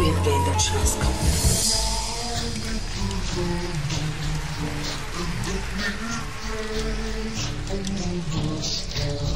Just come.